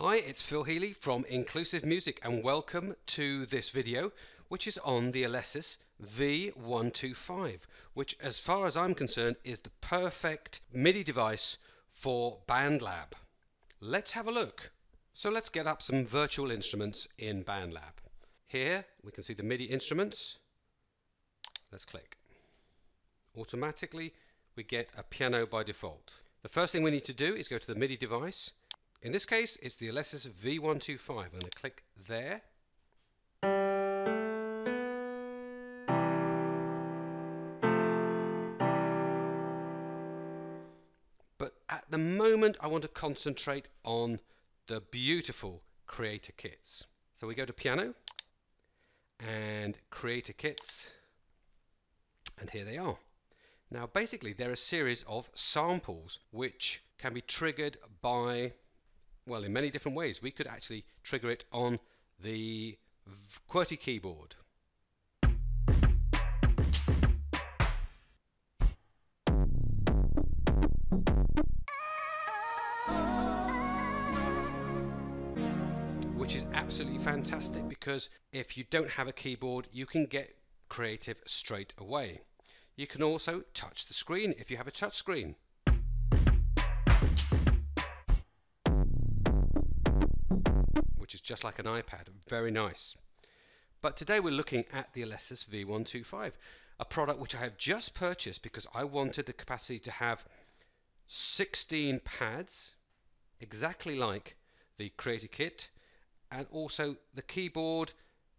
Hi, it's Phil Heaney from Inclusive Music and welcome to this video which is on the Alesis V125 which as far as I'm concerned is the perfect MIDI device for BandLab. Let's have a look. So let's get up some virtual instruments in BandLab. Here we can see the MIDI instruments. Let's click. Automatically we get a piano by default. The first thing we need to do is go to the MIDI device in this case, it's the Alesis V125. I'm going to click there. But at the moment, I want to concentrate on the beautiful Creator Kits. So we go to Piano and Creator Kits, and here they are. Now, basically, they're a series of samples which can be triggered by well, in many different ways. We could actually trigger it on the QWERTY keyboard. Which is absolutely fantastic because if you don't have a keyboard, you can get creative straight away. You can also touch the screen if you have a touch screen. Just like an iPad. Very nice. But today we're looking at the Alesis V125, a product which I have just purchased because I wanted the capacity to have 16 pads, exactly like the Creator Kit, and also the keyboard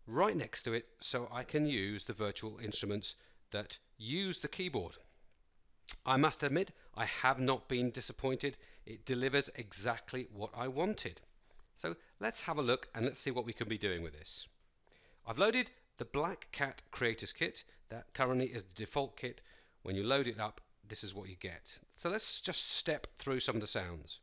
right next to it so I can use the virtual instruments that use the keyboard. I must admit, I have not been disappointed. It delivers exactly what I wanted. So let's have a look and let's see what we can be doing with this. I've loaded the Black Cat Creators Kit. That currently is the default kit. When you load it up, this is what you get. So let's just step through some of the sounds.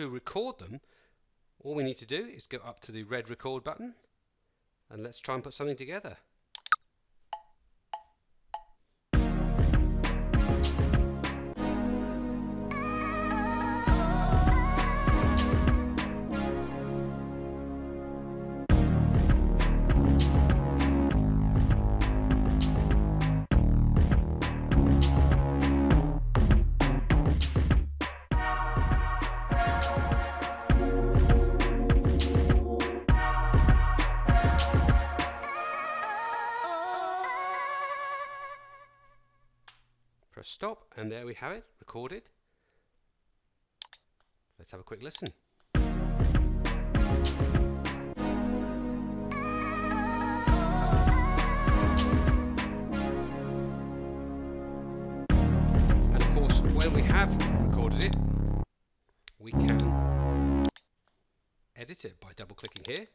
To record them, all we need to do is go up to the red record button and let's try and put something together. And there we have it, recorded. Let's have a quick listen. And of course, when we have recorded it, we can edit it by double clicking here.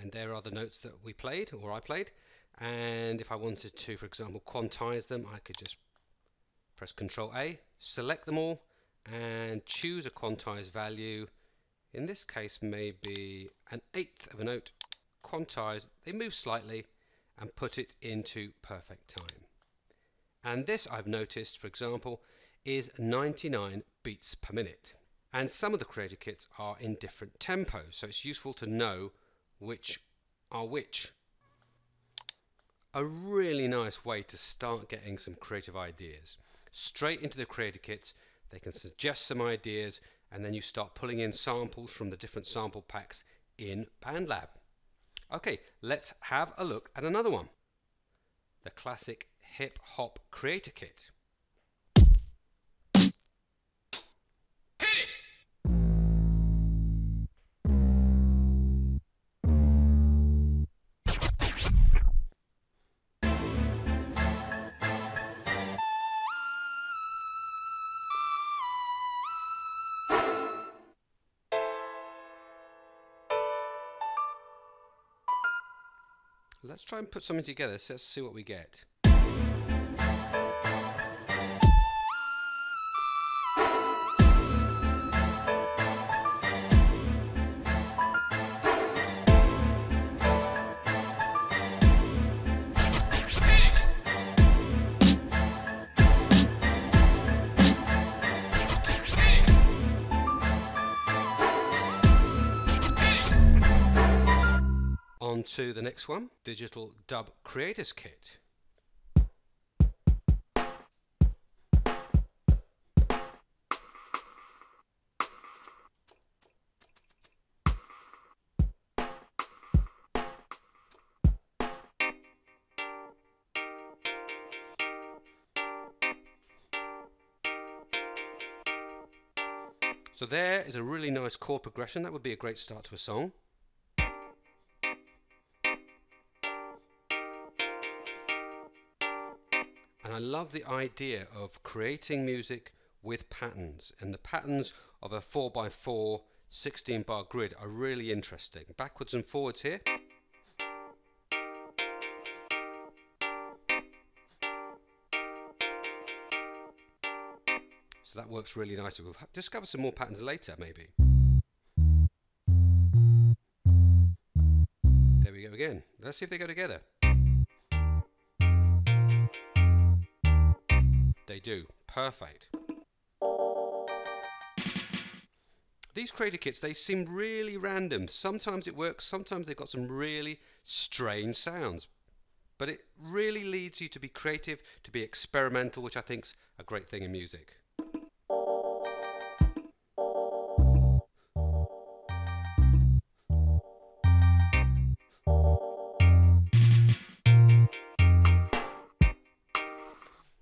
And there are the notes that we played, or I played and if I wanted to for example quantize them I could just press Control A select them all and choose a quantized value. In this case maybe an eighth of a note. Quantize they move slightly and put it into perfect time. And this I've noticed for example is 99 beats per minute. And some of the creator kits are in different tempos so it's useful to know which are which. A really nice way to start getting some creative ideas. Straight into the creator kits, they can suggest some ideas and then you start pulling in samples from the different sample packs in BandLab. Okay, let's have a look at another one. The classic hip hop creator kit. Let's try and put something together. So let's see what we get. Next one, Digital Dub Creators Kit. So there is a really nice chord progression. That would be a great start to a song. I love the idea of creating music with patterns. And the patterns of a 4x4 16 bar grid are really interesting. Backwards and forwards here. So that works really nicely. We'll discover some more patterns later, maybe. There we go again. Let's see if they go together. They do. Perfect. These creator kits, they seem really random. Sometimes it works, sometimes they've got some really strange sounds. But it really leads you to be creative, to be experimental, which I think's a great thing in music.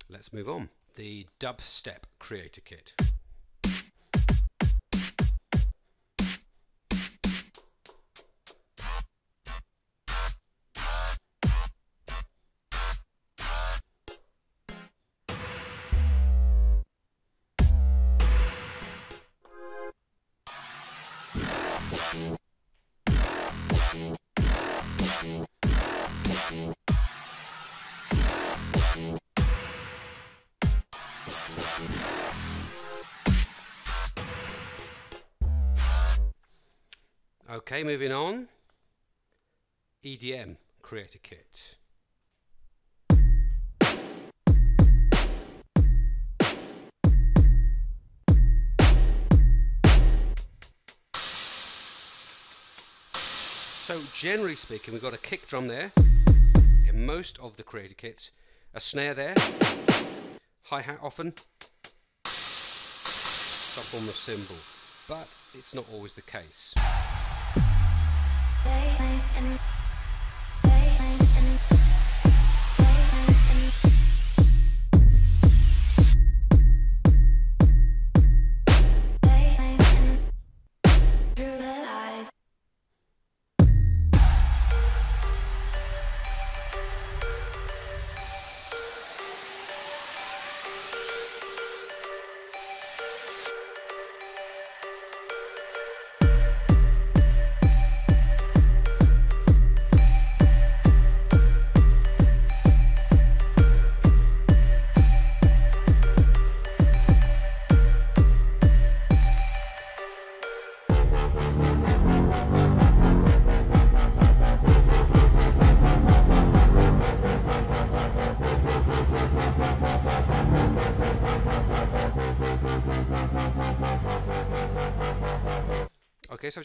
Let's move on. The Dubstep Creator Kit. Okay, moving on. EDM Creator Kit. So generally speaking, we've got a kick drum there in most of the creator kits, a snare there, hi-hat often, some form of cymbal, but it's not always the case. Okay,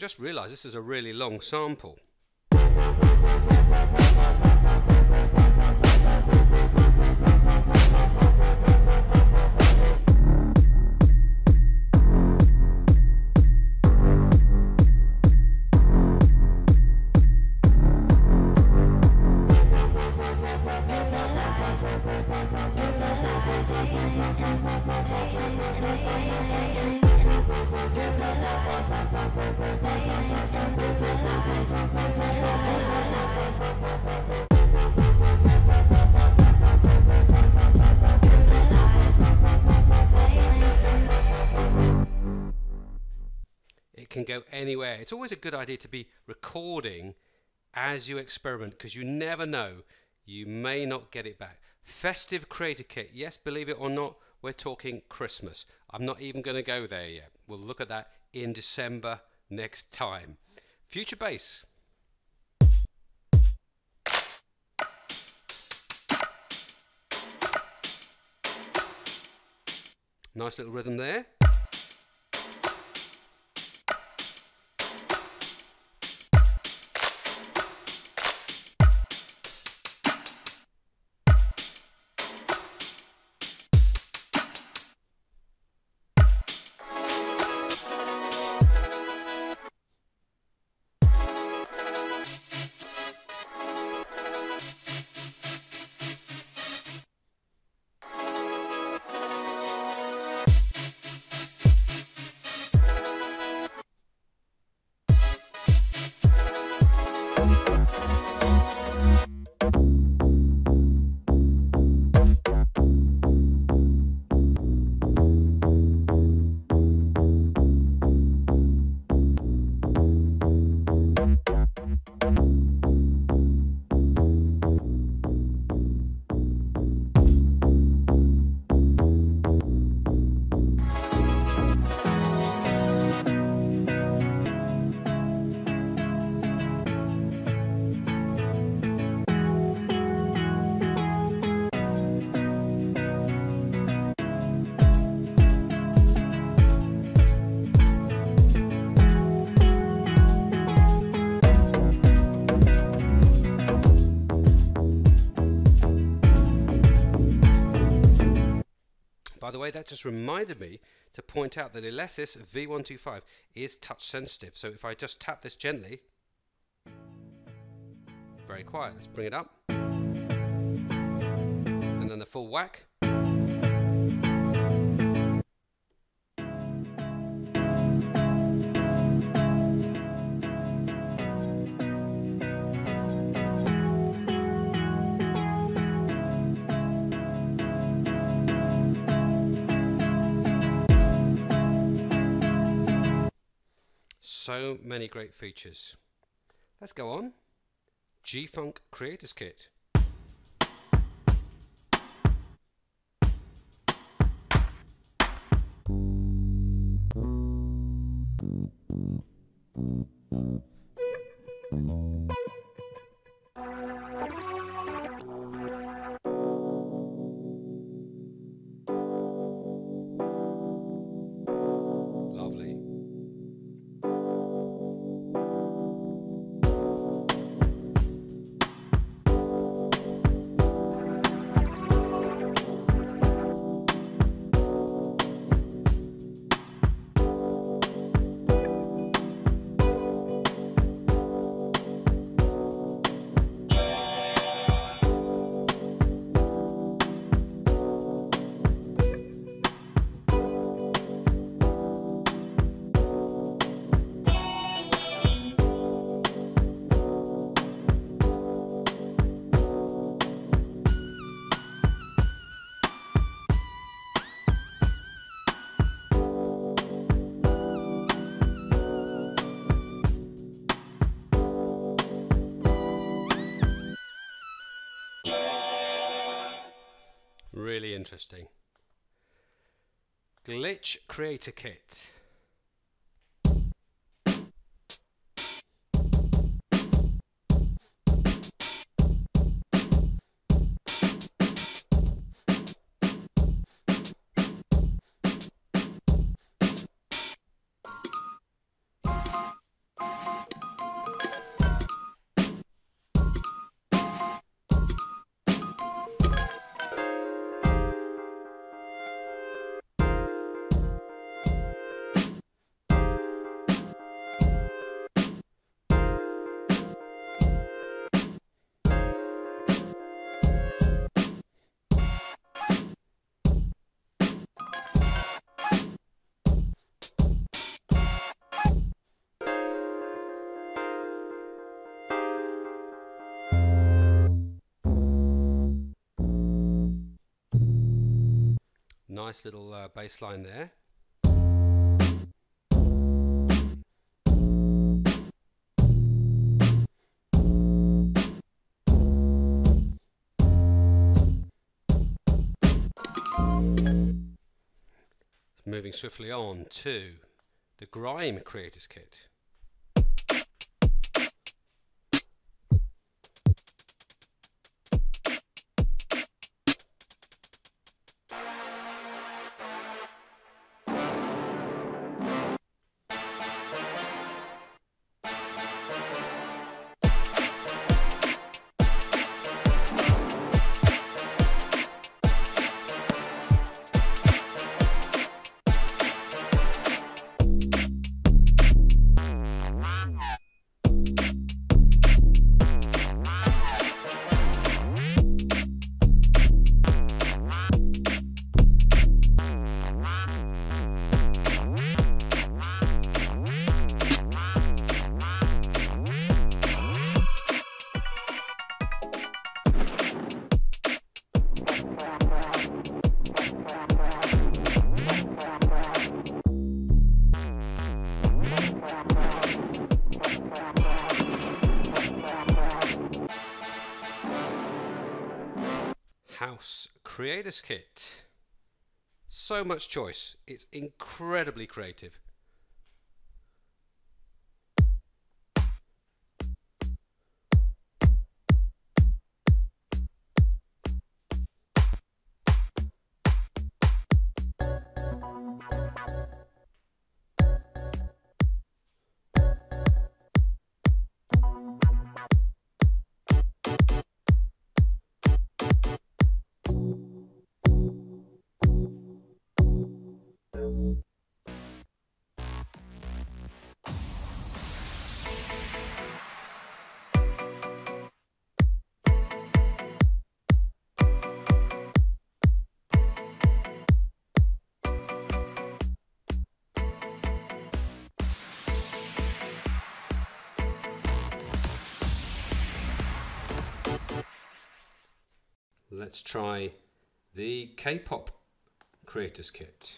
just realised this is a really long sample. It's always a good idea to be recording as you experiment because you never know. You may not get it back. Festive creator kit. Yes, believe it or not, we're talking Christmas. I'm not even going to go there yet. We'll look at that in December next time. Future bass. Nice little rhythm there. Way, that just reminded me to point out that Alesis V125 is touch sensitive. So if I just tap this gently, very quiet, let's bring it up. And then the full whack. So many great features. Let's go on. G-Funk Creators Kit. Really interesting. Glitch Creator Kit. nice little uh, bass line there. Moving swiftly on to the Grime Creators Kit. Creators Kit. So much choice. It's incredibly creative. Let's try the K-pop creators kit.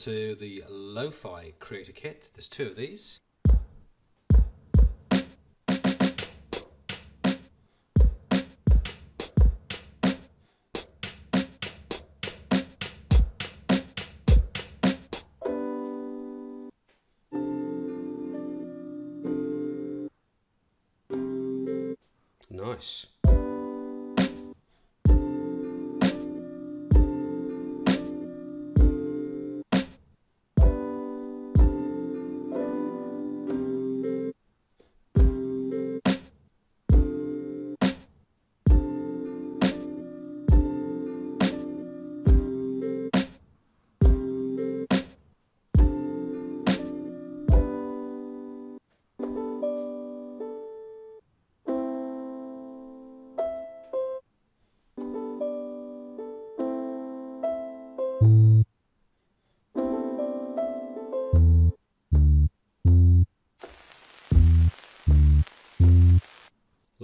Onto the Lo-Fi Creator Kit. There's two of these. Nice.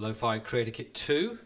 Lo-Fi Creator Kit 2.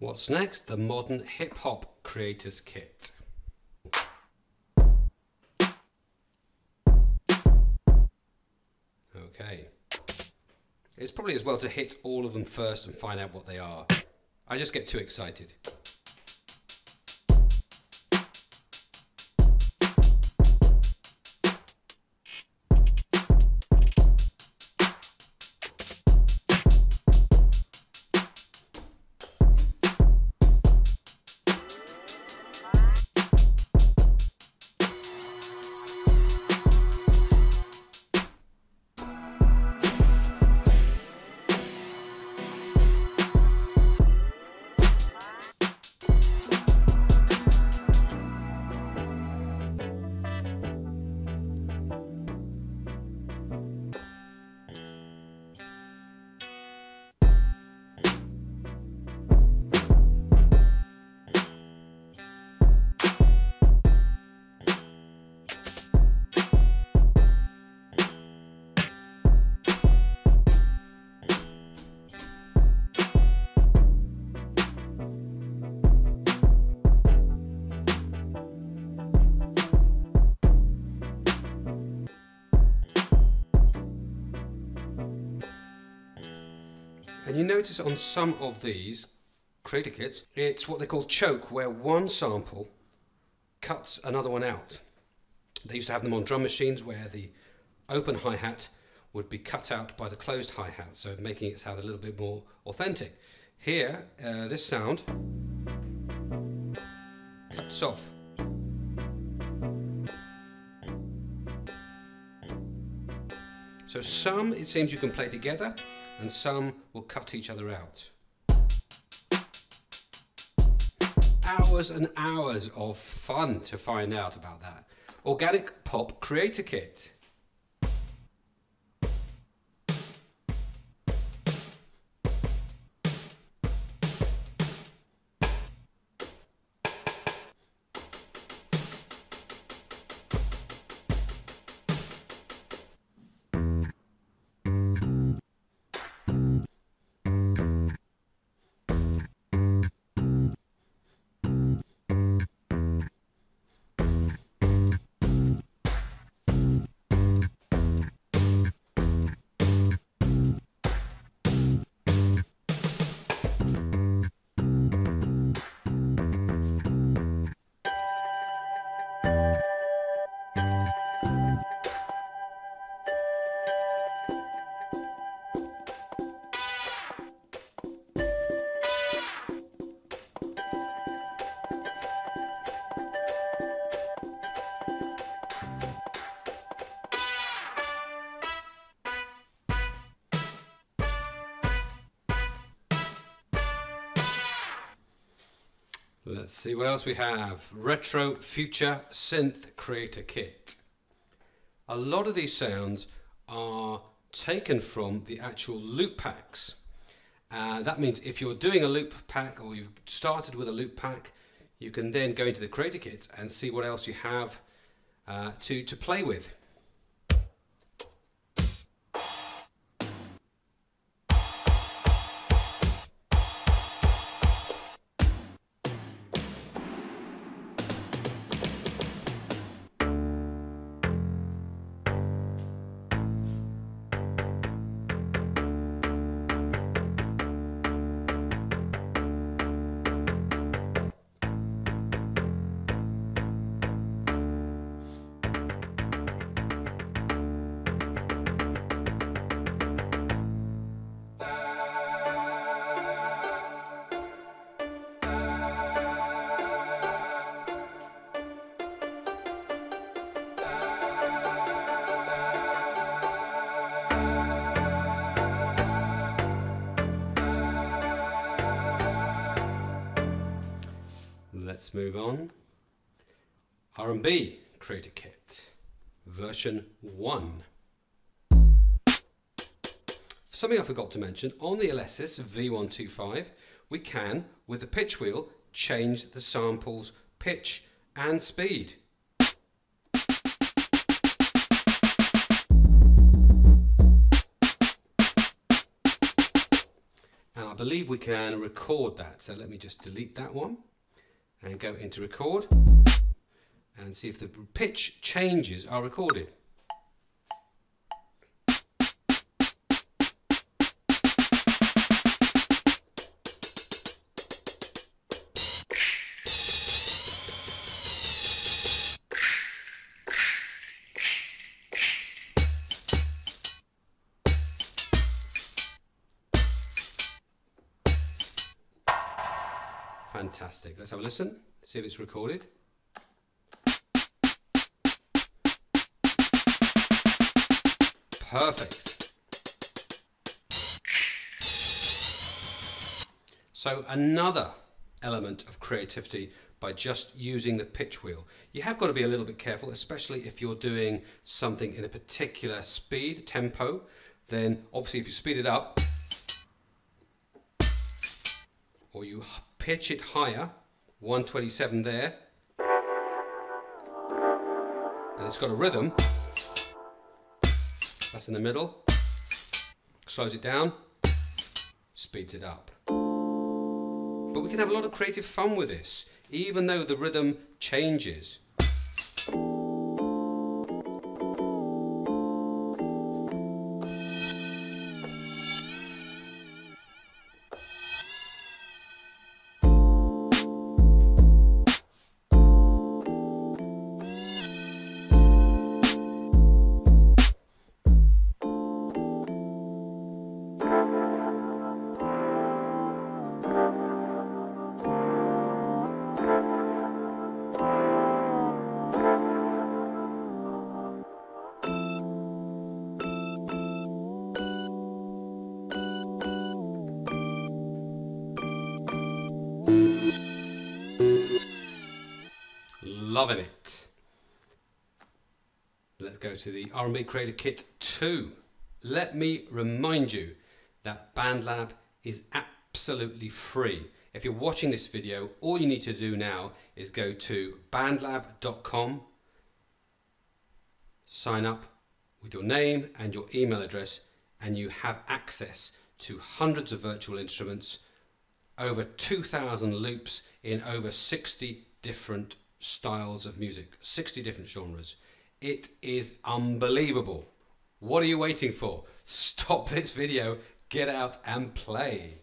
What's next? The Modern Hip Hop Creators Kit. Okay. It's probably as well to hit all of them first and find out what they are. I just get too excited. You notice on some of these creator kits, it's what they call choke, where one sample cuts another one out. They used to have them on drum machines where the open hi-hat would be cut out by the closed hi-hat, so making it sound a little bit more authentic. Here, uh, this sound cuts off. So some, it seems you can play together, and some will cut each other out. Hours and hours of fun to find out about that. Organic Pop Creator Kit. Let's see what else we have. Retro Future Synth Creator Kit. A lot of these sounds are taken from the actual loop packs. Uh, that means if you're doing a loop pack or you've started with a loop pack, you can then go into the Creator Kit and see what else you have uh, to, to play with. Let's move on. R&B Creator Kit, version 1. Something I forgot to mention, on the Alesis V125, we can, with the pitch wheel, change the sample's pitch and speed. And I believe we can record that. So let me just delete that one and go into record and see if the pitch changes are recorded. Have a listen, see if it's recorded. Perfect. So another element of creativity by just using the pitch wheel. You have got to be a little bit careful, especially if you're doing something in a particular speed, tempo, then obviously if you speed it up, or you pitch it higher, 127 there, and it's got a rhythm, that's in the middle, slows it down, speeds it up. But we can have a lot of creative fun with this, even though the rhythm changes. Loving it. Let's go to the R&B Creator Kit 2. Let me remind you that BandLab is absolutely free. If you're watching this video, all you need to do now is go to bandlab.com, sign up with your name and your email address, and you have access to hundreds of virtual instruments, over 2,000 loops in over 60 different styles of music, 60 different genres. It is unbelievable. What are you waiting for? Stop this video, get out and play.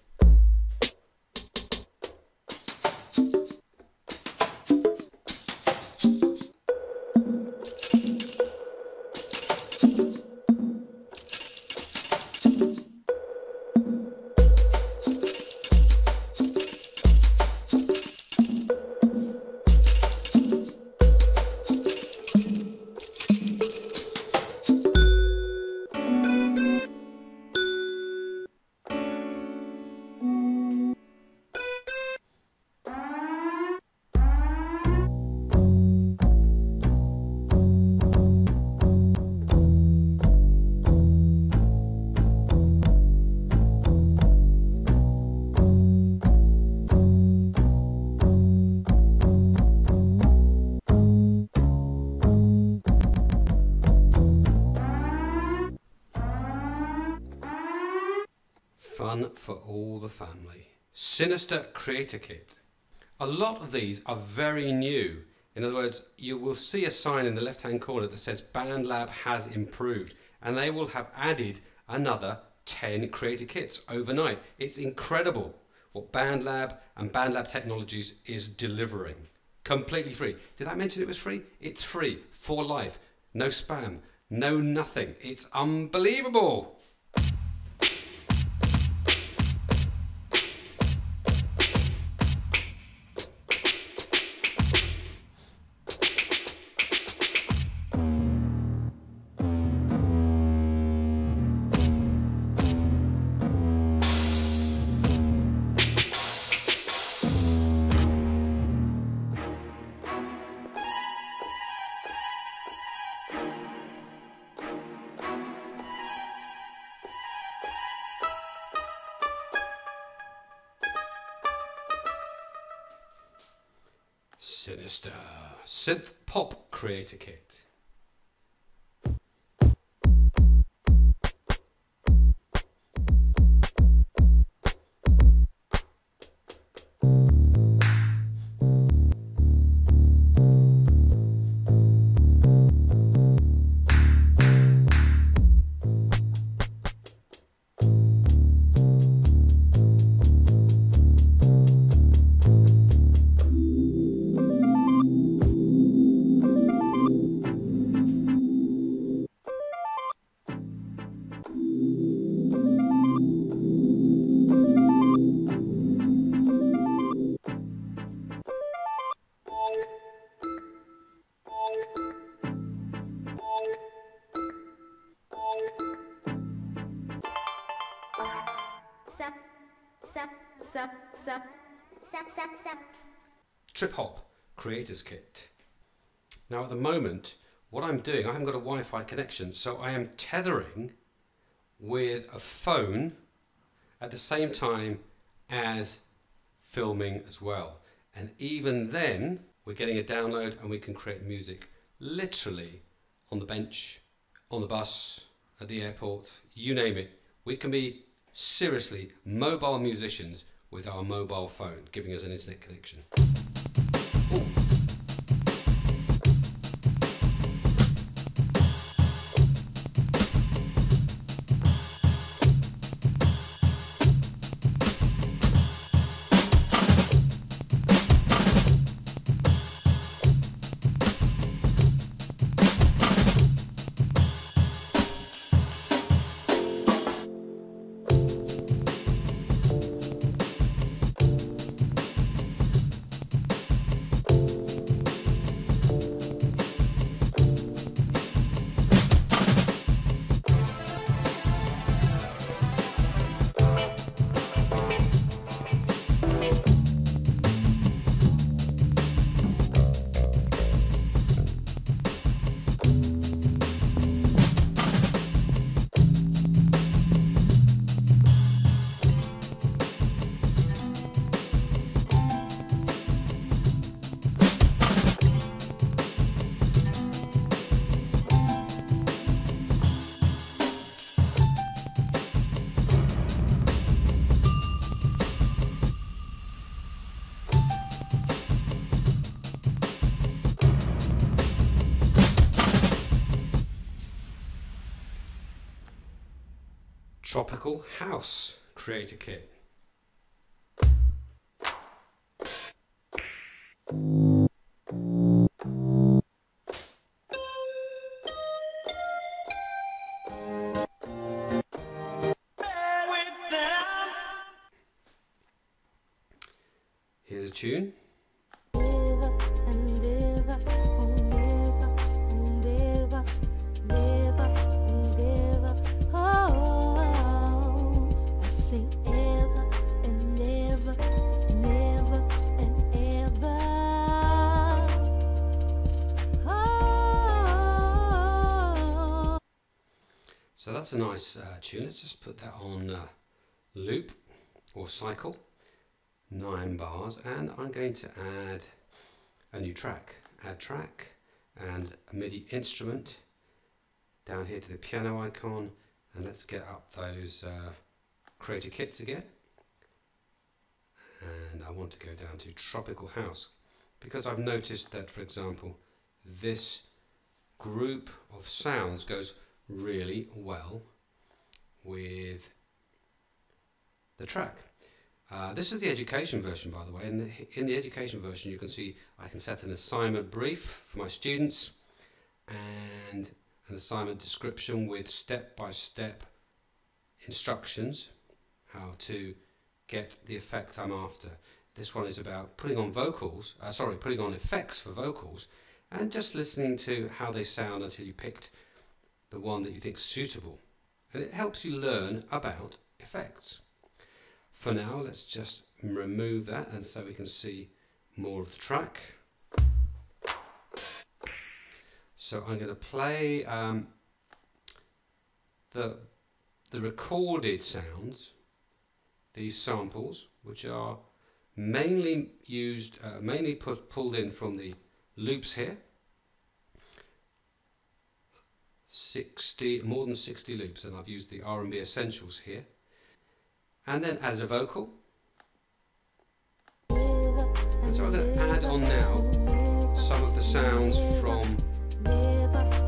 Sinister Creator Kit. A lot of these are very new. In other words, you will see a sign in the left hand corner that says BandLab has improved and they will have added another 10 creator kits overnight. It's incredible what BandLab and BandLab Technologies is delivering. Completely free. Did I mention it was free? It's free for life. No spam, no nothing. It's unbelievable. Sinister uh, Synth Pop Creator Kit. Doing, I haven't got a Wi-Fi connection, so I am tethering with a phone at the same time as filming as well. And even then, we're getting a download and we can create music literally on the bench, on the bus, at the airport, you name it. We can be seriously mobile musicians with our mobile phone giving us an internet connection. Ooh. Tropical House Creator Kit. Here's a tune. Tune. Let's just put that on uh, loop or cycle, nine bars, and I'm going to add a new track. Add track and a MIDI instrument down here to the piano icon, and let's get up those uh, creator kits again. And I want to go down to Tropical House because I've noticed that, for example, this group of sounds goes really well with the track. Uh, this is the education version, by the way. In the, in the education version, you can see I can set an assignment brief for my students and an assignment description with step-by-step -step instructions how to get the effect I'm after. This one is about putting on vocals, uh, sorry, putting on effects for vocals and just listening to how they sound until you picked the one that you think suitable. And it helps you learn about effects. For now, let's just remove that and so we can see more of the track. So I'm going to play um, the, the recorded sounds, these samples, which are mainly used, uh, mainly put, pulled in from the loops here. 60, more than 60 loops, and I've used the R&B Essentials here. And then as a vocal. And so I'm going to add on now some of the sounds from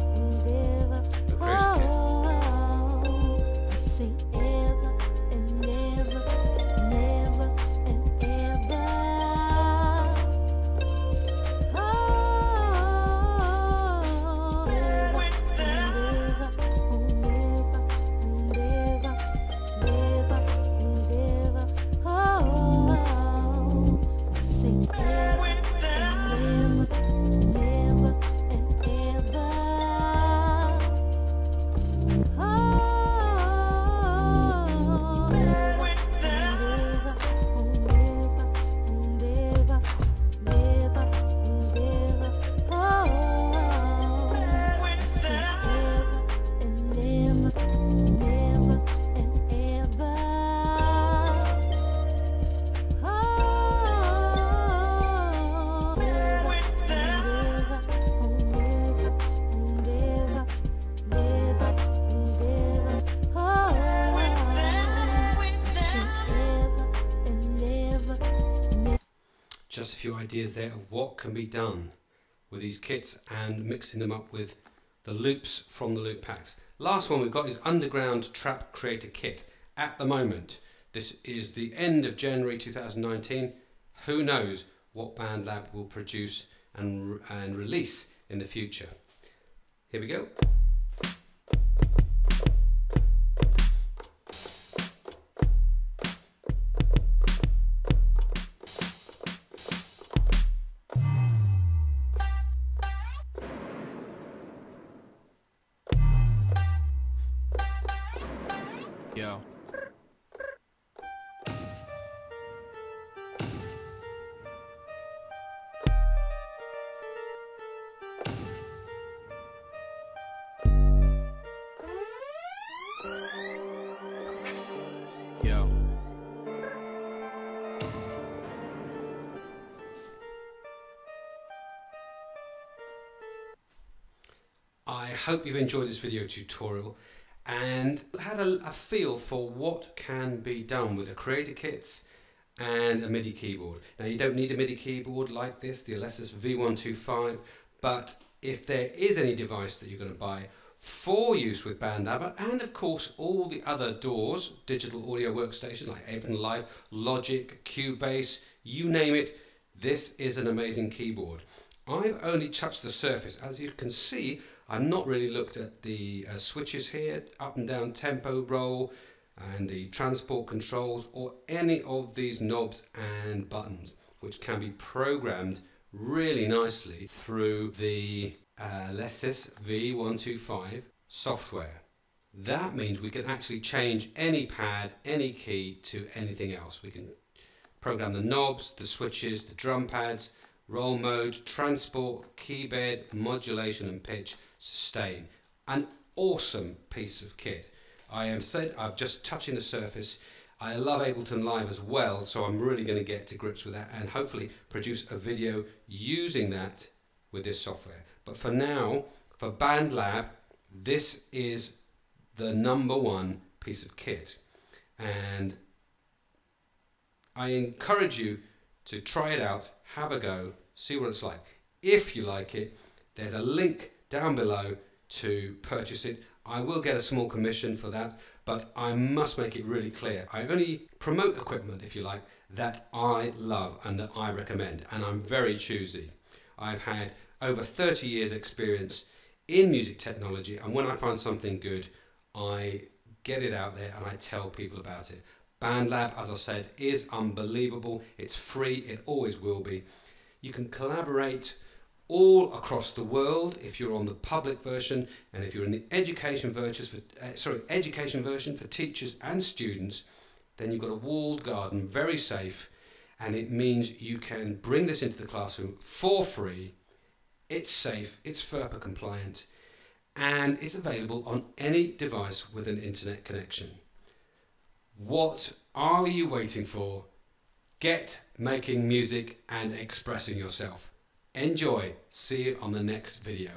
ideas there of what can be done with these kits and mixing them up with the loops from the loop packs. Last one we've got is Underground Trap Creator Kit. At the moment, this is the end of January 2019. Who knows what BandLab will produce and, and release in the future. Here we go. Hope you've enjoyed this video tutorial and had a, a, feel for what can be done with the creator kits and a MIDI keyboard. Now you don't need a MIDI keyboard like this, the Alesis V125, but if there is any device that you're going to buy for use with BandLab and of course all the other DAWs, digital audio workstations like Ableton Live, Logic, Cubase, you name it, this is an amazing keyboard. I've only touched the surface. As you can see, I've not really looked at the uh, switches here, up and down tempo roll, and the transport controls, or any of these knobs and buttons, which can be programmed really nicely through the uh, Alesis V125 software. That means we can actually change any pad, any key to anything else. We can program the knobs, the switches, the drum pads, roll mode, transport, keybed, modulation and pitch, sustain. An awesome piece of kit. I am said I'm just touching the surface. I love Ableton Live as well, so I'm really going to get to grips with that and hopefully produce a video using that with this software. But for now, for BandLab, this is the number one piece of kit. And I encourage you to try it out, have a go, see what it's like. If you like it, there's a link down below to purchase it. I will get a small commission for that, but I must make it really clear. I only promote equipment, if you like, that I love and that I recommend, and I'm very choosy. I've had over 30 years experience in music technology, and when I find something good, I get it out there and I tell people about it. BandLab, as I said, is unbelievable. It's free, it always will be. You can collaborate all across the world if you're on the public version and if you're in the education version for uh, sorry education version for teachers and students then you've got a walled garden very safe and it means you can bring this into the classroom for free. It's safe it's FERPA compliant and it's available on any device with an internet connection. What are you waiting for? Get making music and expressing yourself. Enjoy. See you on the next video.